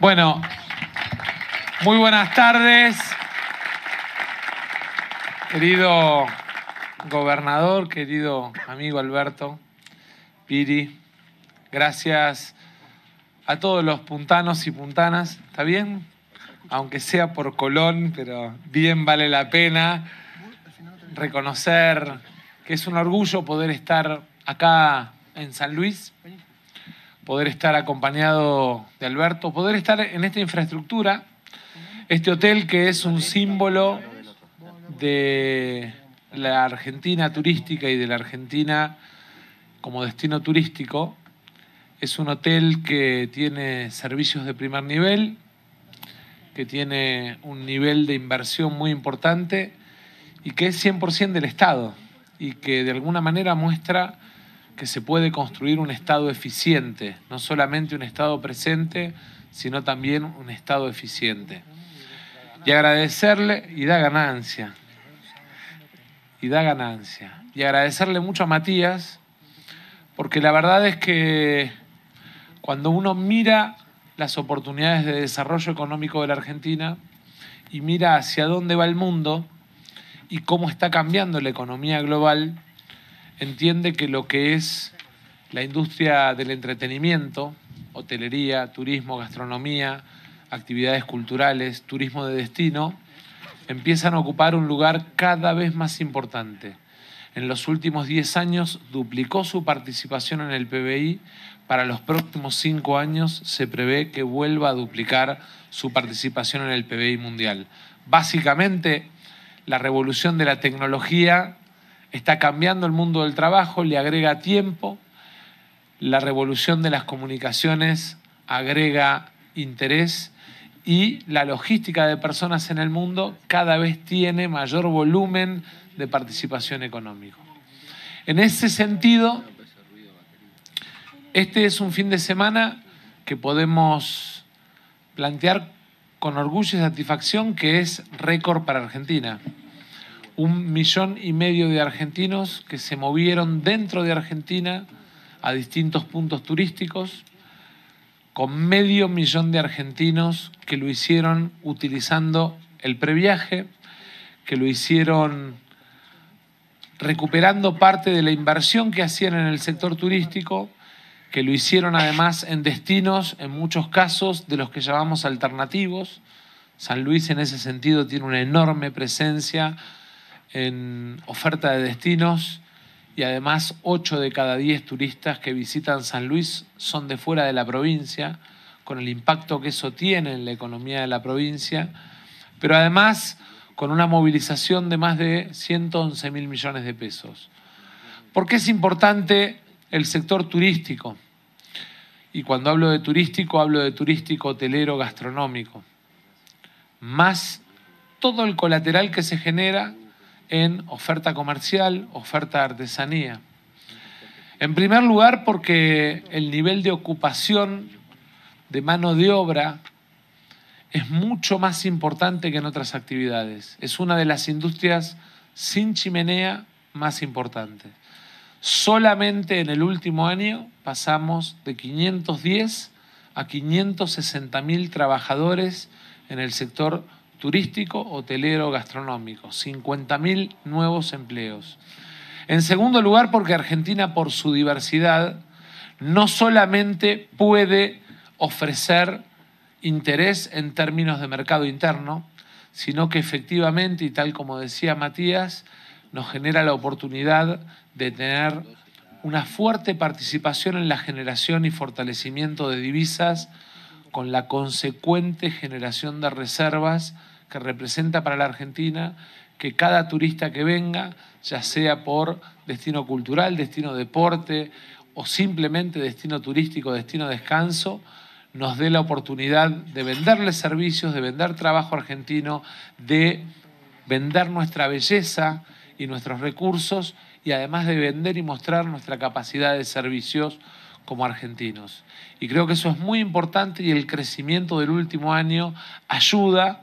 Bueno, muy buenas tardes, querido gobernador, querido amigo Alberto, Piri. Gracias a todos los puntanos y puntanas, ¿está bien? Aunque sea por Colón, pero bien vale la pena reconocer que es un orgullo poder estar acá en San Luis, poder estar acompañado de Alberto, poder estar en esta infraestructura, este hotel que es un símbolo de la Argentina turística y de la Argentina como destino turístico. Es un hotel que tiene servicios de primer nivel, que tiene un nivel de inversión muy importante y que es 100% del Estado y que de alguna manera muestra que se puede construir un Estado eficiente, no solamente un Estado presente, sino también un Estado eficiente. Y agradecerle, y da ganancia, y da ganancia. Y agradecerle mucho a Matías, porque la verdad es que cuando uno mira las oportunidades de desarrollo económico de la Argentina y mira hacia dónde va el mundo, y cómo está cambiando la economía global, entiende que lo que es la industria del entretenimiento, hotelería, turismo, gastronomía, actividades culturales, turismo de destino, empiezan a ocupar un lugar cada vez más importante. En los últimos 10 años duplicó su participación en el PBI, para los próximos 5 años se prevé que vuelva a duplicar su participación en el PBI mundial. Básicamente, la revolución de la tecnología está cambiando el mundo del trabajo, le agrega tiempo, la revolución de las comunicaciones agrega interés y la logística de personas en el mundo cada vez tiene mayor volumen de participación económica. En ese sentido, este es un fin de semana que podemos plantear con orgullo y satisfacción que es récord para Argentina un millón y medio de argentinos que se movieron dentro de Argentina a distintos puntos turísticos, con medio millón de argentinos que lo hicieron utilizando el previaje, que lo hicieron recuperando parte de la inversión que hacían en el sector turístico, que lo hicieron además en destinos, en muchos casos, de los que llamamos alternativos. San Luis en ese sentido tiene una enorme presencia en oferta de destinos y además 8 de cada 10 turistas que visitan San Luis son de fuera de la provincia, con el impacto que eso tiene en la economía de la provincia, pero además con una movilización de más de 111 mil millones de pesos. ¿Por qué es importante el sector turístico? Y cuando hablo de turístico, hablo de turístico, hotelero, gastronómico. Más todo el colateral que se genera en oferta comercial, oferta de artesanía. En primer lugar, porque el nivel de ocupación de mano de obra es mucho más importante que en otras actividades. Es una de las industrias sin chimenea más importantes. Solamente en el último año pasamos de 510 a 560 mil trabajadores en el sector turístico, hotelero, gastronómico, 50.000 nuevos empleos. En segundo lugar, porque Argentina, por su diversidad, no solamente puede ofrecer interés en términos de mercado interno, sino que efectivamente, y tal como decía Matías, nos genera la oportunidad de tener una fuerte participación en la generación y fortalecimiento de divisas con la consecuente generación de reservas que representa para la Argentina que cada turista que venga, ya sea por destino cultural, destino deporte o simplemente destino turístico, destino descanso, nos dé la oportunidad de venderle servicios, de vender trabajo argentino, de vender nuestra belleza y nuestros recursos y además de vender y mostrar nuestra capacidad de servicios como argentinos. Y creo que eso es muy importante y el crecimiento del último año ayuda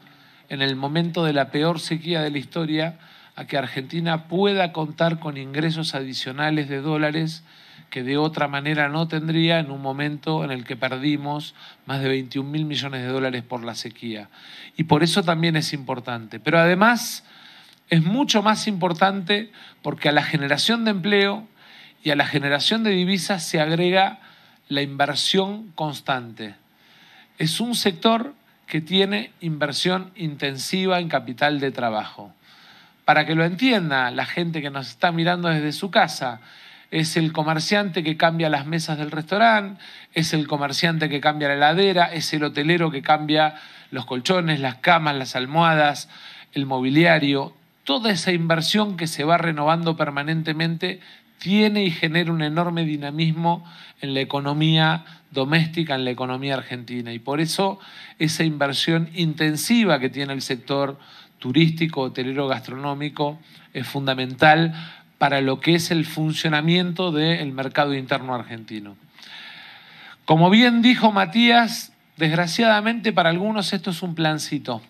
en el momento de la peor sequía de la historia a que Argentina pueda contar con ingresos adicionales de dólares que de otra manera no tendría en un momento en el que perdimos más de 21 mil millones de dólares por la sequía. Y por eso también es importante. Pero además es mucho más importante porque a la generación de empleo y a la generación de divisas se agrega la inversión constante. Es un sector que tiene inversión intensiva en capital de trabajo. Para que lo entienda la gente que nos está mirando desde su casa, es el comerciante que cambia las mesas del restaurante, es el comerciante que cambia la heladera, es el hotelero que cambia los colchones, las camas, las almohadas, el mobiliario. Toda esa inversión que se va renovando permanentemente tiene y genera un enorme dinamismo en la economía doméstica, en la economía argentina. Y por eso esa inversión intensiva que tiene el sector turístico, hotelero, gastronómico es fundamental para lo que es el funcionamiento del mercado interno argentino. Como bien dijo Matías, desgraciadamente para algunos esto es un plancito.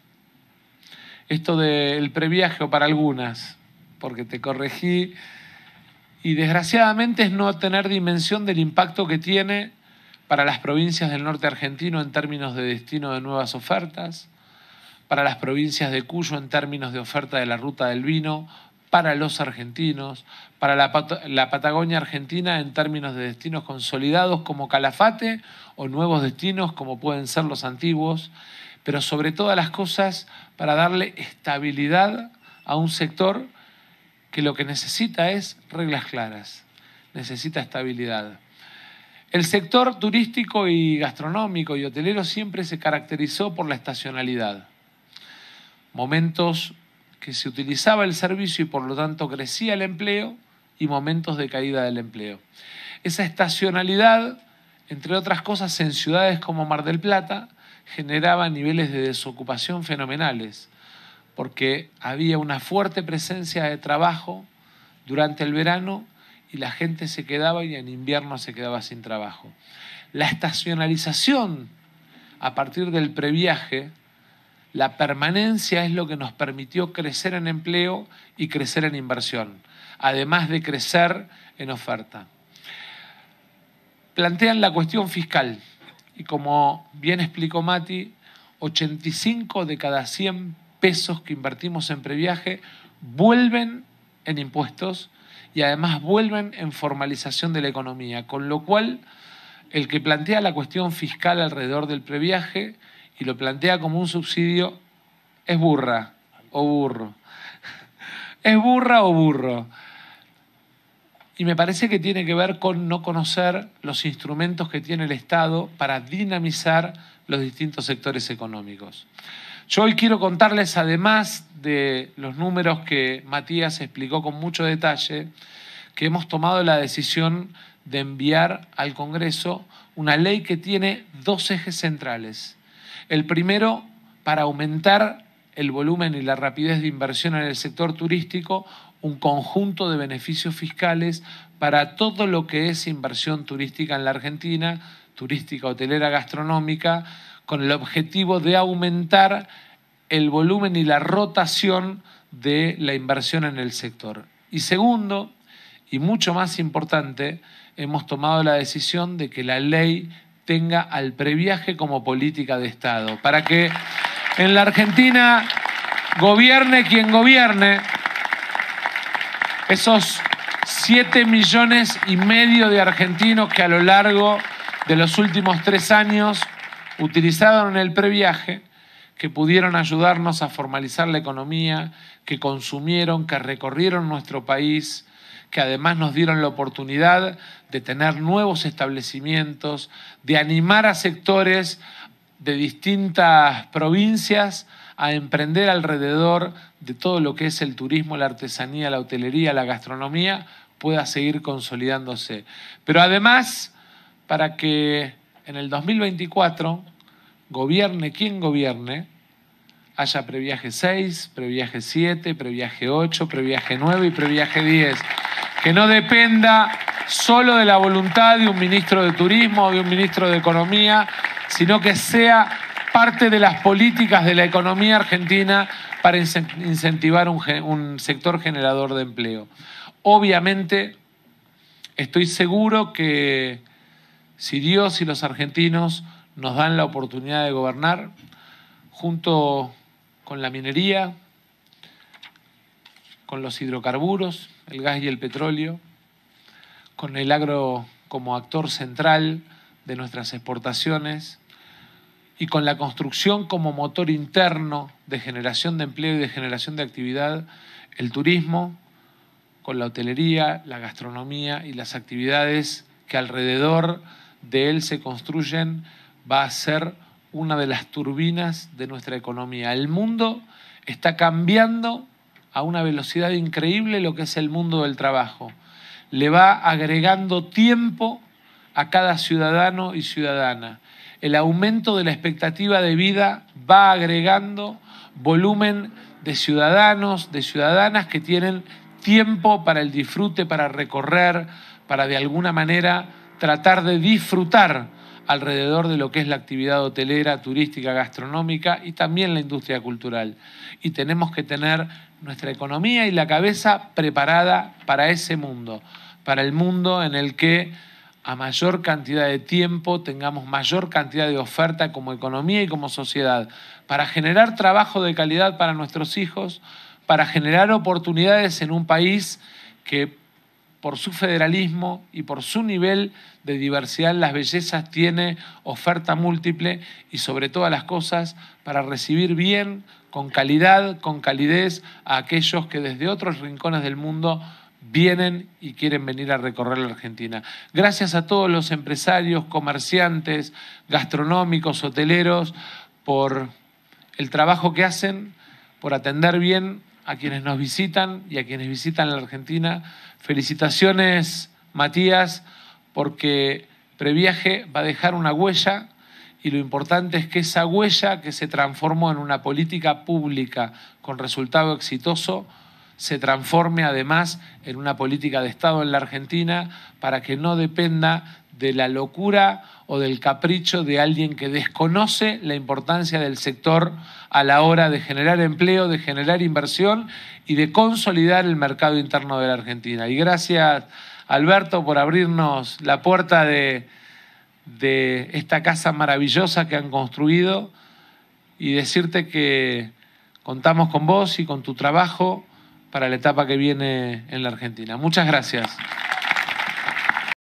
Esto del previaje para algunas, porque te corregí y desgraciadamente es no tener dimensión del impacto que tiene para las provincias del norte argentino en términos de destino de nuevas ofertas, para las provincias de Cuyo en términos de oferta de la ruta del vino, para los argentinos, para la, Patagonia Argentina en términos de destinos consolidados como Calafate o nuevos destinos como pueden ser los antiguos, pero sobre todas las cosas para darle estabilidad a un sector que lo que necesita es reglas claras, necesita estabilidad. El sector turístico y gastronómico y hotelero siempre se caracterizó por la estacionalidad. Momentos que se utilizaba el servicio y por lo tanto crecía el empleo y momentos de caída del empleo. Esa estacionalidad, entre otras cosas, en ciudades como Mar del Plata, generaba niveles de desocupación fenomenales porque había una fuerte presencia de trabajo durante el verano y la gente se quedaba y en invierno se quedaba sin trabajo. La estacionalización a partir del previaje, la permanencia es lo que nos permitió crecer en empleo y crecer en inversión, además de crecer en oferta. Plantean la cuestión fiscal y como bien explicó Mati, 85 de cada 100 pesos que invertimos en previaje vuelven en impuestos y además vuelven en formalización de la economía, con lo cual el que plantea la cuestión fiscal alrededor del previaje y lo plantea como un subsidio es burra o burro. Es burra o burro. Y me parece que tiene que ver con no conocer los instrumentos que tiene el Estado para dinamizar los distintos sectores económicos. Yo hoy quiero contarles, además de los números que Matías explicó con mucho detalle, que hemos tomado la decisión de enviar al Congreso una ley que tiene dos ejes centrales. El primero, para aumentar el volumen y la rapidez de inversión en el sector turístico, un conjunto de beneficios fiscales para todo lo que es inversión turística en la Argentina, turística, hotelera, gastronómica, con el objetivo de aumentar el volumen y la rotación de la inversión en el sector. Y segundo, y mucho más importante, hemos tomado la decisión de que la ley tenga al previaje como política de Estado, para que en la Argentina gobierne quien gobierne, esos siete millones y medio de argentinos que a lo largo de los últimos tres años utilizaron el previaje, que pudieron ayudarnos a formalizar la economía, que consumieron, que recorrieron nuestro país, que además nos dieron la oportunidad de tener nuevos establecimientos, de animar a sectores de distintas provincias a emprender alrededor de todo lo que es el turismo, la artesanía, la hotelería, la gastronomía, pueda seguir consolidándose. Pero además, para que en el 2024, gobierne quien gobierne, haya previaje 6, previaje 7, previaje 8, previaje 9 y previaje 10. Que no dependa solo de la voluntad de un ministro de Turismo o de un ministro de Economía, sino que sea parte de las políticas de la economía argentina para incentivar un, un sector generador de empleo. Obviamente, Estoy seguro que si Dios y los argentinos nos dan la oportunidad de gobernar, junto con la minería, con los hidrocarburos, el gas y el petróleo, con el agro como actor central de nuestras exportaciones y con la construcción como motor interno de generación de empleo y de generación de actividad, el turismo, con la hotelería, la gastronomía y las actividades que alrededor de él se construyen, va a ser una de las turbinas de nuestra economía. El mundo está cambiando a una velocidad increíble lo que es el mundo del trabajo. Le va agregando tiempo a cada ciudadano y ciudadana. El aumento de la expectativa de vida va agregando volumen de ciudadanos, de ciudadanas que tienen tiempo para el disfrute, para recorrer, para de alguna manera tratar de disfrutar alrededor de lo que es la actividad hotelera, turística, gastronómica y también la industria cultural. Y tenemos que tener nuestra economía y la cabeza preparada para ese mundo, para el mundo en el que a mayor cantidad de tiempo tengamos mayor cantidad de oferta como economía y como sociedad, para generar trabajo de calidad para nuestros hijos, para generar oportunidades en un país que por su federalismo y por su nivel de diversidad las bellezas tiene oferta múltiple y sobre todas las cosas para recibir bien, con calidad, con calidez a aquellos que desde otros rincones del mundo vienen y quieren venir a recorrer la Argentina. Gracias a todos los empresarios, comerciantes, gastronómicos, hoteleros, por el trabajo que hacen, por atender bien a quienes nos visitan y a quienes visitan la Argentina. Felicitaciones, Matías, porque Previaje va a dejar una huella y lo importante es que esa huella que se transformó en una política pública con resultado exitoso, se transforme además en una política de Estado en la Argentina para que no dependa de la locura o del capricho de alguien que desconoce la importancia del sector a la hora de generar empleo, de generar inversión y de consolidar el mercado interno de la Argentina. Y gracias, Alberto, por abrirnos la puerta de, de esta casa maravillosa que han construido y decirte que contamos con vos y con tu trabajo para la etapa que viene en la Argentina. Muchas gracias.